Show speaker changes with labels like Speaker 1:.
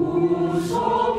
Speaker 1: uso